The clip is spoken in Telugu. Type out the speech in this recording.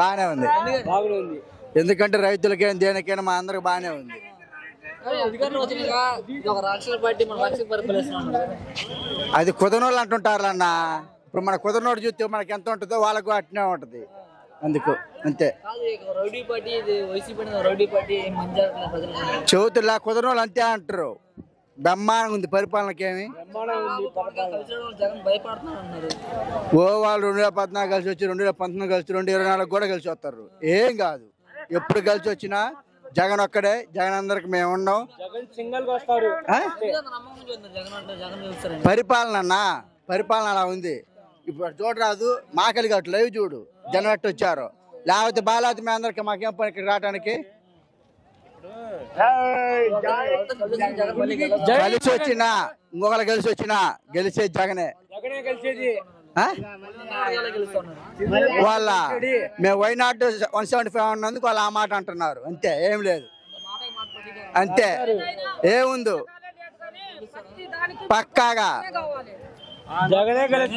బాగానే ఉంది. ఎందుకంటే రైతులకైనా దేనికైనా మా అందరికి బాగానే ఉంది. అది కుదనోళ్ళు అంటుంటారు అన్న ఇప్పుడు మన కుదనోడు చూస్తే మనకి ఎంత ఉంటుందో వాళ్ళకు అట్నే ఉంటుంది. అందుకు అంతే. చెవుతులా కుదనోళ్ళు అంతే అంటారు. బ్రహ్మాండంగా ఉంది పరిపాలనకేమి? ఓ వాళ్ళు రెండు వేల పద్నాలుగు కలిసి వచ్చి రెండు వేల పంతొమ్మిది కలిసి రెండు ఇరవై నాలుగు కూడా కలిసి వస్తారు. ఏం కాదు. ఎప్పుడు కలిసి వచ్చినా జగన్ ఒక్కడే జగన్ అందరికి మేము ఉన్నాం. పరిపాలన అన్నా పరిపాలన అలా ఉంది. ఇప్పుడు చూడరాదు మాకలి కావట్లేదు లైవ్ చూడు. జనం ఎట్టు వచ్చారు. లేకపోతే బాలాది మీ అందరికి మాకేం పని రావడానికి కలిసి వచ్చినా ఇంకొకరు కలిసి వచ్చినా గెలిచేది జగనే. వాళ్ళ మేము వైనాట్ వన్ సెవెంటీ ఫైవ్ ఉన్నందుకు వాళ్ళు ఆ మాట అంటున్నారు. అంతే ఏం లేదు. అంతే ఏముందో? పక్కాగా.